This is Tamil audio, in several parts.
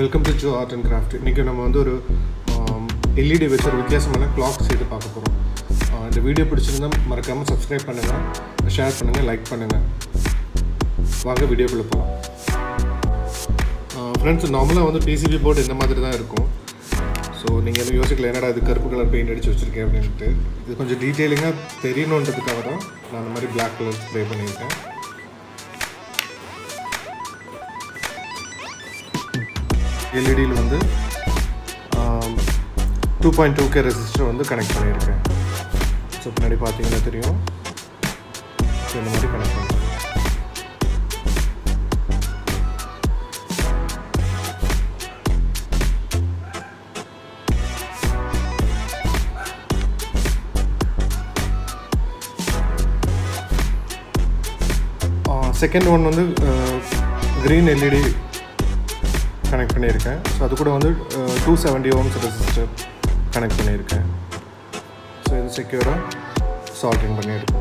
Welcome to Jo art and craft இன்றைக்கி நம்ம வந்து ஒரு எல்இடி வச்சு ஒரு வித்தியாசமான கிளாக் செய்து பார்க்க போகிறோம் இந்த வீடியோ பிடிச்சிருந்தா மறக்காமல் சப்ஸ்கிரைப் பண்ணுங்கள் ஷேர் பண்ணுங்கள் லைக் பண்ணுங்கள் வாங்க வீடியோக்குள்ளே போகலாம் ஃப்ரெண்ட்ஸ் நார்மலாக வந்து பிசிபி போர்டு இந்த மாதிரி தான் இருக்கும். ஸோ நீங்கள் எதுவும் யோசிக்கல என்னடா இது கருப்பு கலர் பெயிண்ட் அடித்து வச்சுருக்கேன் அப்படின்ட்டு. இது கொஞ்சம் டீட்டெயிலிங்காக தெரியணுன்றதுக்காக தான் நான் அந்த மாதிரி பிளாக் கலர் ஸ்ப்ரே பண்ணியிருக்கேன். எல்இடியில் வந்து two point two K resistor வந்து கனெக்ட் பண்ணியிருக்கேன். ஸோ பின்னாடி பார்த்தீங்கன்னா தெரியும். ஸோ இந்த மாதிரி கனெக்ட் பண்ணுறேன் செகண்ட் ஒன் வந்து க்ரீன் எல்இடி கனெக்ட் பண்ணியிருக்கேன். ஸோ அது கூட வந்து two seventy ohms resistor connect பண்ணியிருக்கேன். ஸோ இது செக்யூராக சால்டிங் பண்ணியிருக்கேன்.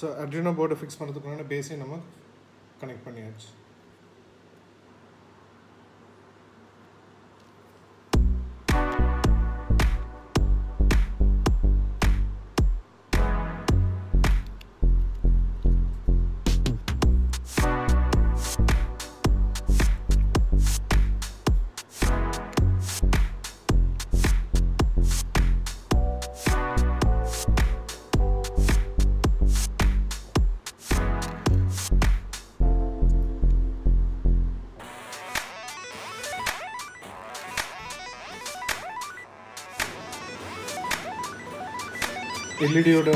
ஸோ அட்ரினோ போர்டை ஃபிக்ஸ் பண்ணுறதுக்கு பேஸே நம்ம கனெக்ட் பண்ணியாச்சு. எல்இடியோட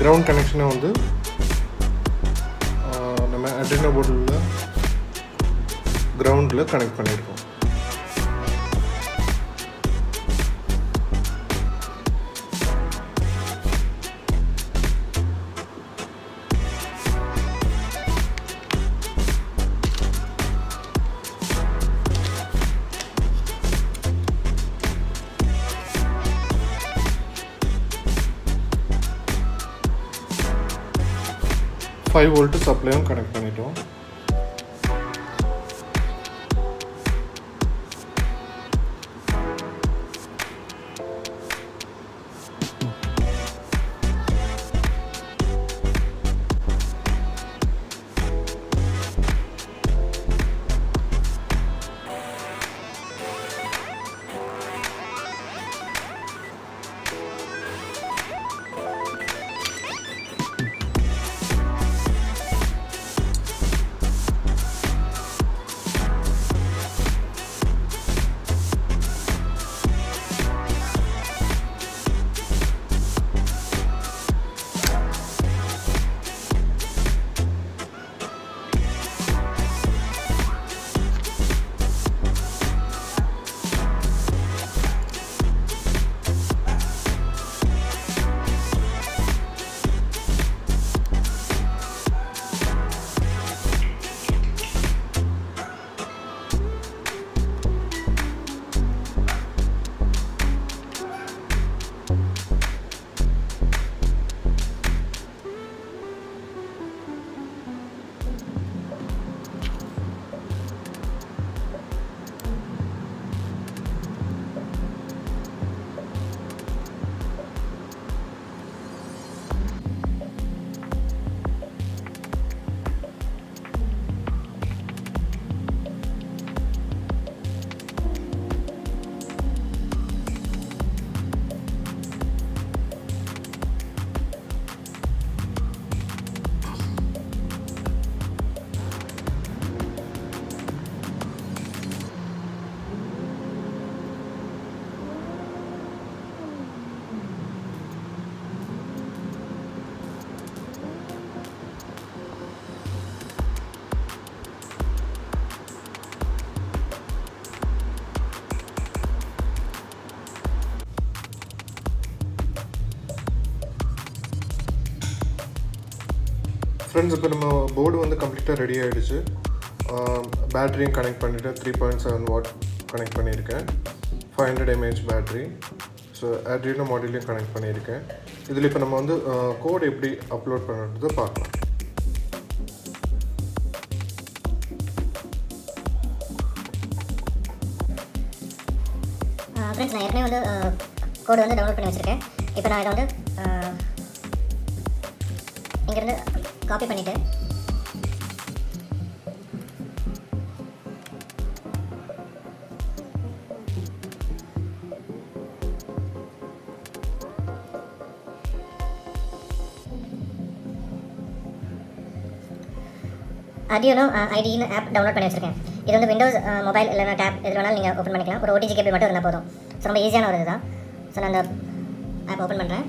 கிரவுண்ட் கனெக்ஷனை வந்து நம்ம அட்ரினோ போர்டில் கிரவுண்டில் கனெக்ட் பண்ணியிருக்கோம். ஃபைவ் வோல்ட்டு சப்ளையும் கனெக்ட் பண்ணிட்டோம். ஃப்ரெண்ட்ஸ் இப்போ நம்ம போர்டு வந்து கம்ப்ளீட்டாக ரெடி ஆகிடுச்சு பேட்ரியும் கனெக்ட் பண்ணிவிட்டு three point seven watt connect பண்ணியிருக்கேன். Five hundred mAh battery so ஆட்ரினோ மாடியூலையும் கனெக்ட் பண்ணியிருக்கேன். இதில் இப்போ நம்ம வந்து கோட் எப்படி அப்லோட் பண்ணுறது பார்க்கலாம். ஃப்ரெண்ட்ஸ் நான் ஏற்கனவே வந்து கோடு வந்து டவுன்லோட் பண்ணி வச்சுருக்கேன். இப்போ நான் இதை வந்து இங்கேருந்து காப்பி பண்ணிவிட்டு அடியோனோ ஐடின்னு ஆப் டவுன்லோட் பண்ணி வச்சிருக்கேன். இது வந்து விண்டோஸ் மொபைல் இல்லைனா டேப் எது வேணாலும் நீங்கள் ஓப்பன் பண்ணிக்கலாம். ஒரு ஓடிஜி கேபிள் மட்டும் இருந்தால் போதும். ஸோ ரொம்ப ஈஸியான ஒரு இதுதான். ஸோ நான் அந்த ஆப் ஓப்பன் பண்ணுறேன்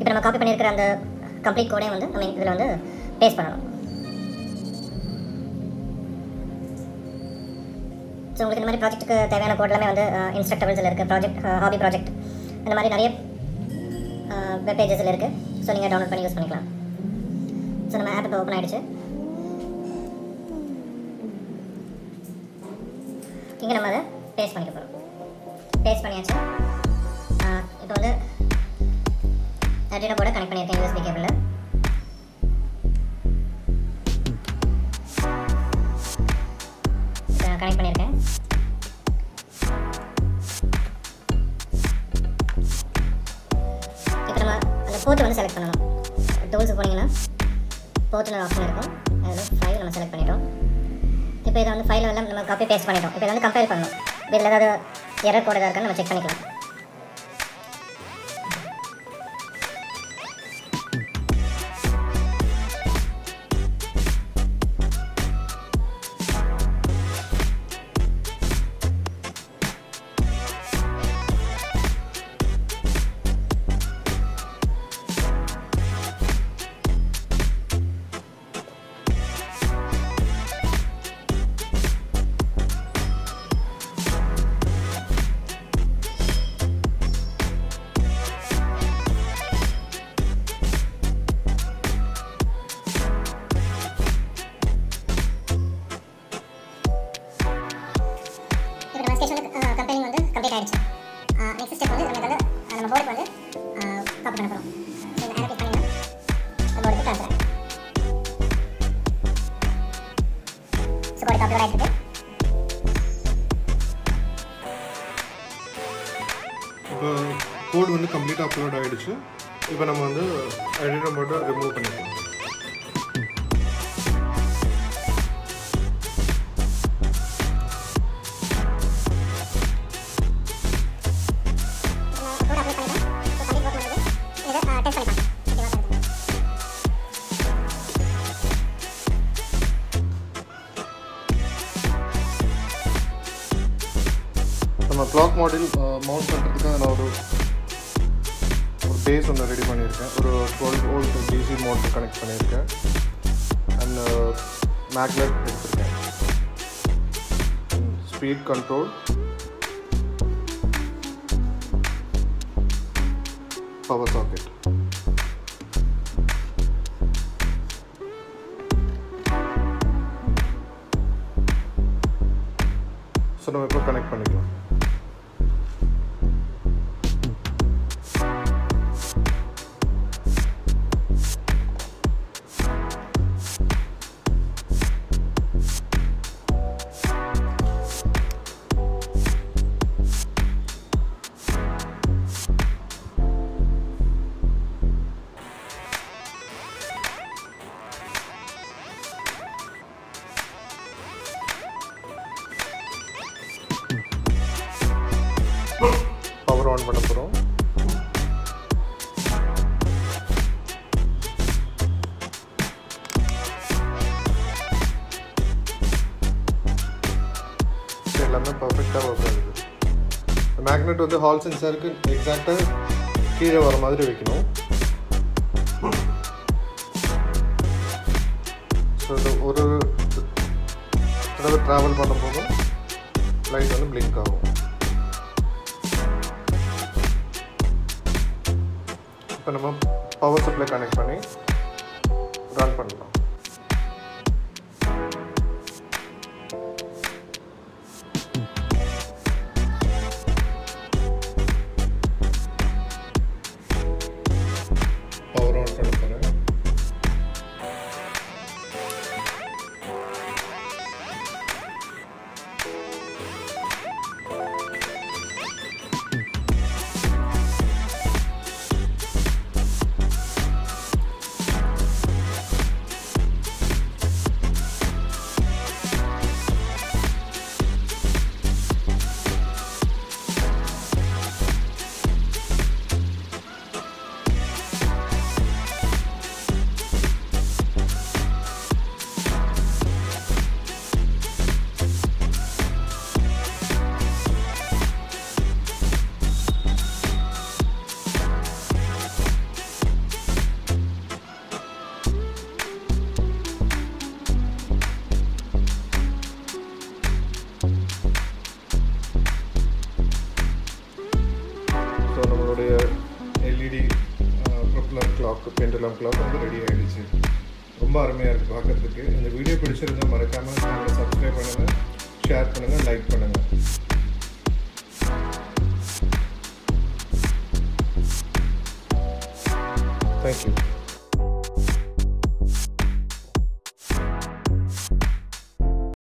இப்போ நம்ம காப்பி பண்ணியிருக்கிற அந்த கம்ப்ளீட் கோடையும் வந்து நம்ம இதில் வந்து பேஸ்ட் பண்ணணும். ஸோ உங்களுக்கு இந்த மாதிரி ப்ராஜெக்ட்டுக்கு தேவையான கோட் எல்லாமே வந்து இன்ஸ்ட்ரக்டபிள்ஸில் இருக்குது ப்ராஜெக்ட் ஹாபி ப்ராஜெக்ட் இந்த மாதிரி நிறைய வெப் பேஜஸில் இருக்குது ஸோ நீங்கள் டவுன்லோட் பண்ணி யூஸ் பண்ணிக்கலாம். ஸோ நம்ம ஆப் இப்போ ஓப்பன் ஆகிடுச்சு இங்கே நம்ம அதை பேஸ்ட் பண்ணிக்க போகிறோம் பேஸ்ட் பண்ணியாச்சு. Uh, இப்போ வந்து அட்ரினோ போர்டை கனெக்ட் பண்ணியிருக்கேன் யூஎஸ்பி கேபிளில் கனெக்ட் பண்ணியிருக்கேன். இப்போ நம்ம அந்த போர்ட்டை வந்து செலக்ட் பண்ணணும். டூல்ஸ் போனீங்கன்னா போர்ட்டில் ஆப்ஷன் இருக்கும். அதில் ஃபைல் நம்ம செலக்ட் பண்ணிட்டோம். இப்போ இதை வந்து ஃபைல் வந்து நம்ம காப்பி பேஸ்ட் பண்ணிட்டோம். இப்போ இதை வந்து கம்பேர் பண்ணணும். இதில் ஏதாவது எரர் கோட் ஏதாவது இருக்கான்னு நம்ம செக் பண்ணிக்கலாம். ஸோ போர்டு அப்லோட் ஆகிட்டு இப்போ கோட் வந்து கம்ப்ளீட்டாக அப்லோட் ஆகிடுச்சு இப்போ நம்ம வந்து எடிட்டர் மட்டும் ரிமூவ் பண்ணிக்கலாம். நம்ம கிளாக் மாடல் மவுண்ட் பண்ணுறதுக்காக நான் ஒரு ஒரு பேஸ் ஒன்று ரெடி பண்ணியிருக்கேன். ஒரு twelve volt DC motor connect பண்ணியிருக்கேன். அண்ட் மேக்னெட் uh, எடுத்திருக்கேன். Speed control power socket so நம்ம இப்போ கனெக்ட் பண்ணிக்கலாம். மேக்னெட் வந்து ஹால் சென்சாருக்கு எக்ஸாக்டாக கீழே வர மாதிரி வைக்கணும். ஸோ இது ஒரு தடவை ட்ராவல் பண்ணும்போது லைட் வந்து பிளிங்க் ஆகும். இப்போ நம்ம பவர் சப்ளை கனெக்ட் பண்ணி ரன் பண்ணலாம். கிளாக் பெண்டலாம் கிளாக் வந்து ரெடி ஆகிடுச்சு ரொம்ப அருமையாக இருக்குது பார்க்குறதுக்கு. இந்த வீடியோ பிடிச்சிருந்தா மறக்காமல் சேனலை சப்ஸ்கிரைப் பண்ணுங்கள் ஷேர் பண்ணுங்கள் லைக் பண்ணுங்கள் தேங்க்யூ